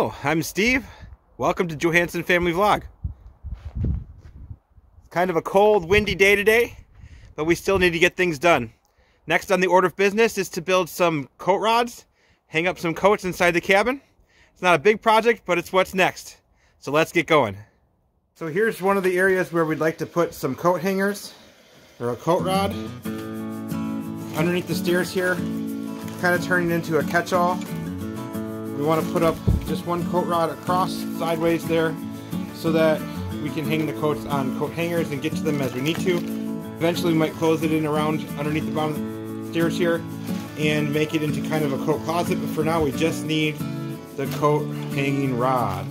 I'm Steve. Welcome to Johansen Family Vlog. It's kind of a cold, windy day today, but we still need to get things done. Next on the order of business is to build some coat rods, hang up some coats inside the cabin. It's not a big project, but it's what's next. So let's get going. So here's one of the areas where we'd like to put some coat hangers or a coat rod underneath the stairs here, kind of turning into a catch-all. We want to put up just one coat rod across sideways there so that we can hang the coats on coat hangers and get to them as we need to. Eventually we might close it in around underneath the bottom of the stairs here and make it into kind of a coat closet, but for now we just need the coat hanging rod.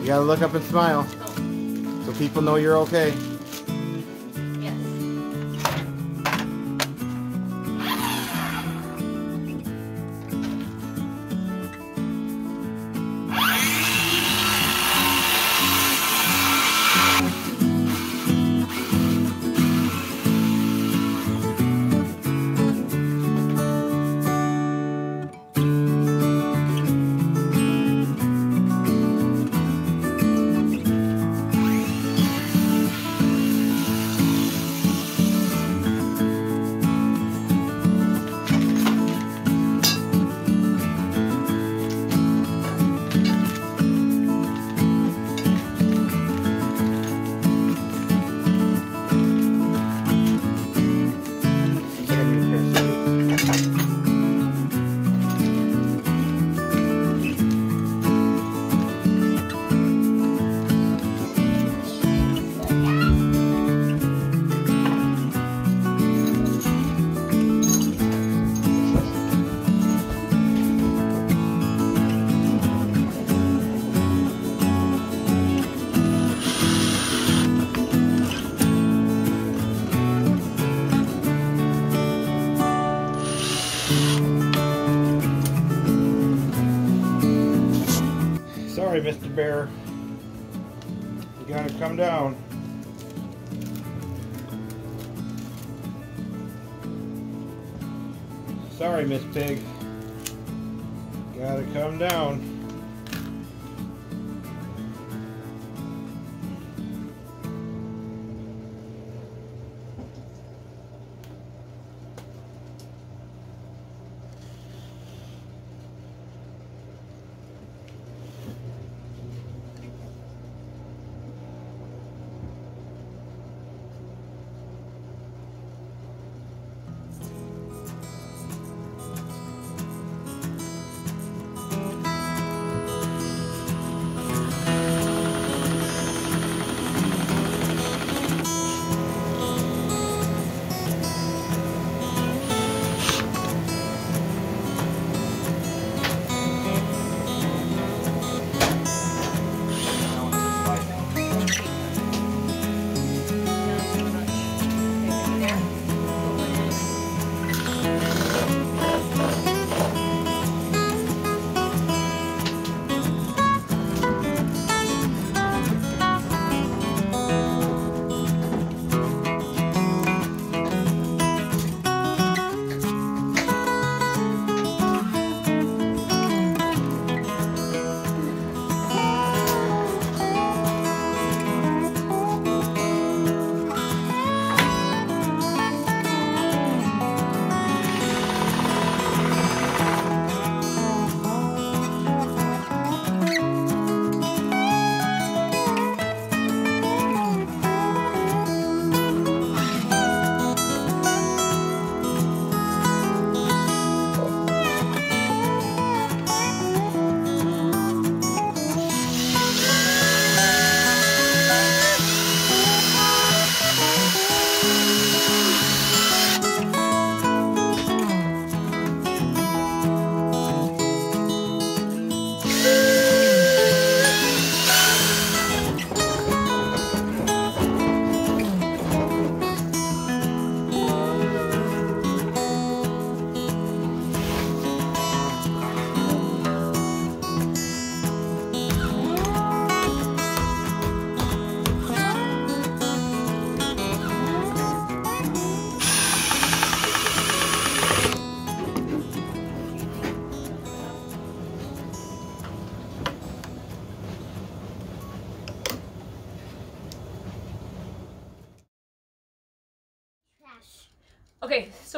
You gotta look up and smile so people know you're okay. Sorry, Mr. Bear. You gotta come down. Sorry, Miss Pig. Gotta come down.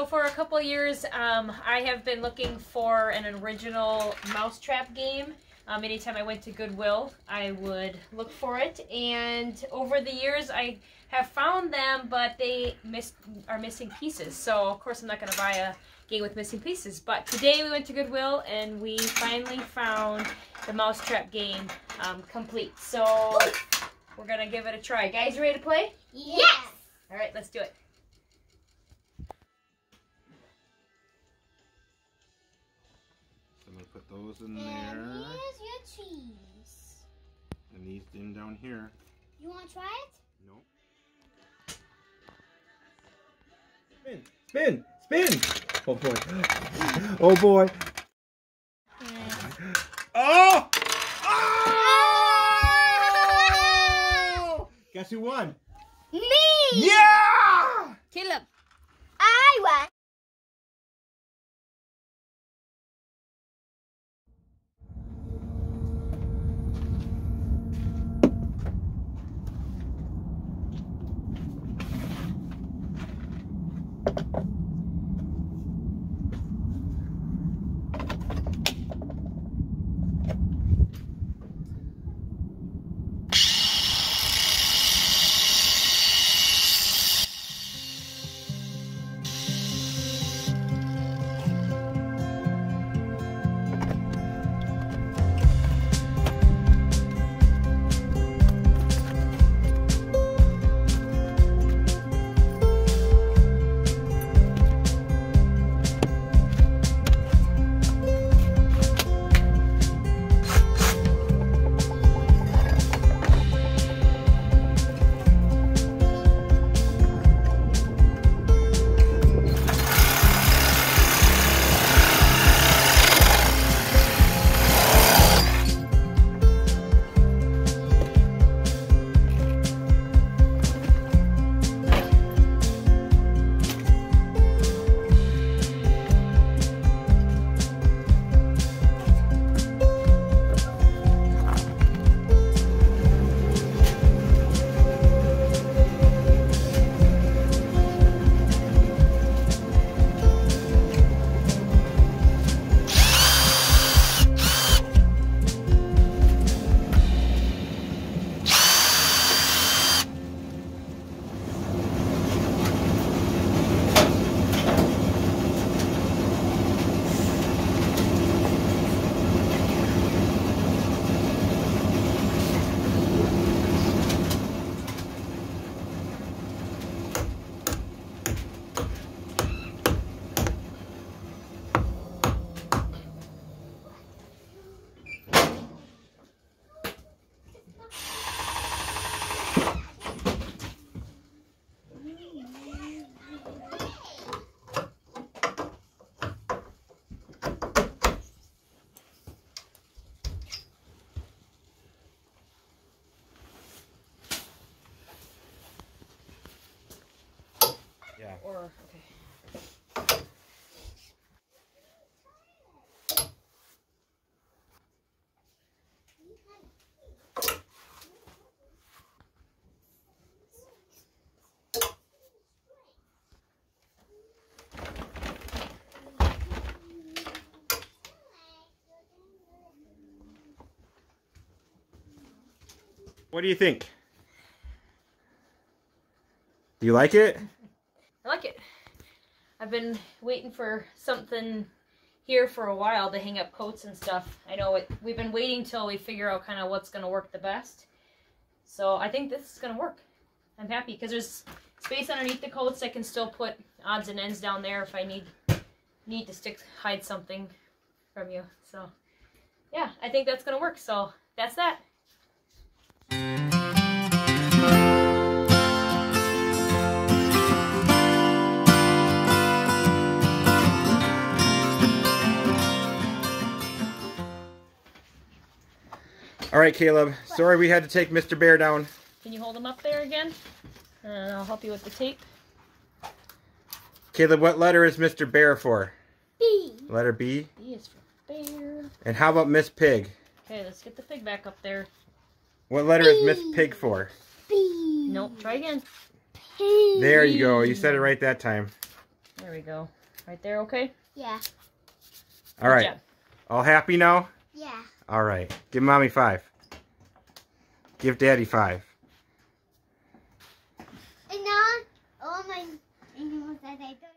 So for a couple years, um, I have been looking for an original mousetrap game. Um, anytime I went to Goodwill, I would look for it. And over the years, I have found them, but they miss, are missing pieces. So, of course, I'm not going to buy a game with missing pieces. But today we went to Goodwill, and we finally found the mousetrap game um, complete. So, we're going to give it a try. Guys, ready to play? Yes. All right, let's do it. Gonna put those in And there, here's your cheese. and these in down here. You want to try it? Nope. Spin, spin, spin! Oh boy. Oh boy. Oh! Oh! Guess who won? Me. Yeah! Caleb. I won. Okay. What do you think? Do you like it? I've been waiting for something here for a while to hang up coats and stuff. I know it. We've been waiting till we figure out kind of what's going to work the best. So I think this is going to work. I'm happy because there's space underneath the coats. I can still put odds and ends down there if I need need to stick hide something from you. So yeah, I think that's going to work. So that's that. All right, Caleb. Sorry we had to take Mr. Bear down. Can you hold him up there again? And I'll help you with the tape. Caleb, what letter is Mr. Bear for? B. Letter B. B is for bear. And how about Miss Pig? Okay, let's get the pig back up there. What letter is Miss Pig for? B. Nope, try again. P. There you go. You said it right that time. There we go. Right there, okay? Yeah. All right. job. All happy now? Yeah. All right. Give mommy five. Give daddy five. And now, all my animals that I don't